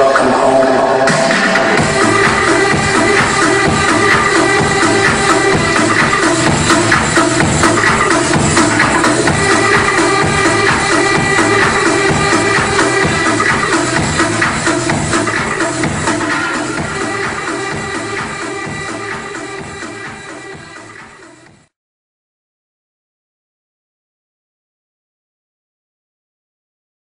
Welcome home.